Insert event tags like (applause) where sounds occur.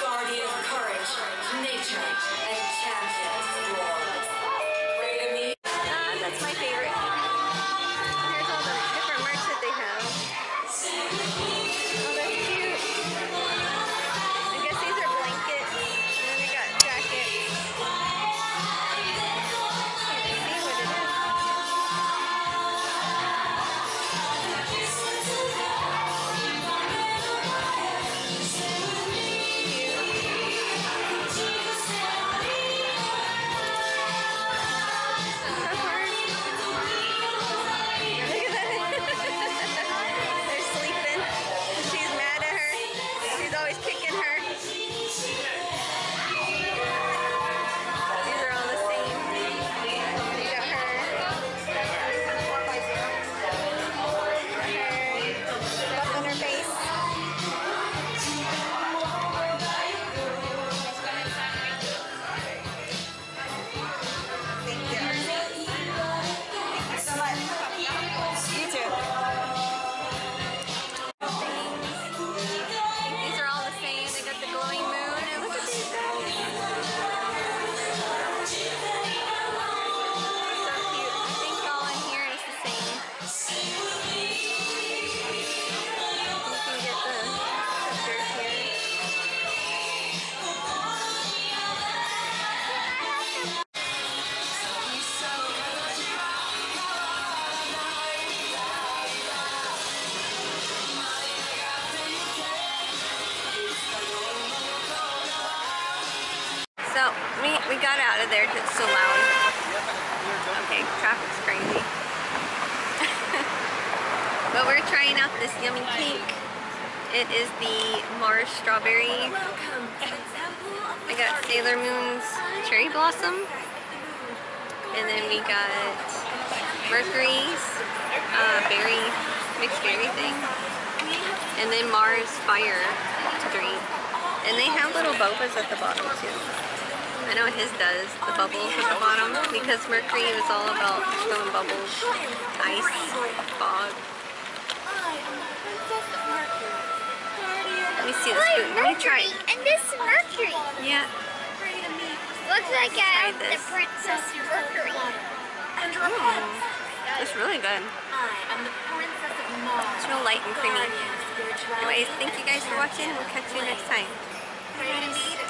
Guardian of courage, nature, and champion we got out of there just so loud. Okay, traffic's crazy. (laughs) but we're trying out this yummy cake. It is the Mars strawberry. I got Sailor Moon's cherry blossom. And then we got Mercury's uh, berry, mixed berry thing. And then Mars fire drink. And they have little bobas at the bottom too. I know his does, the bubbles at the bottom, because Mercury is all about throwing bubbles, ice, fog. Let me see this food. Let me try it. And this is Mercury. Yeah. Looks like I am um, the Princess Mercury. Ooh, it's really good. It's real light and creamy. Anyways, thank you guys for watching. We'll catch you next time.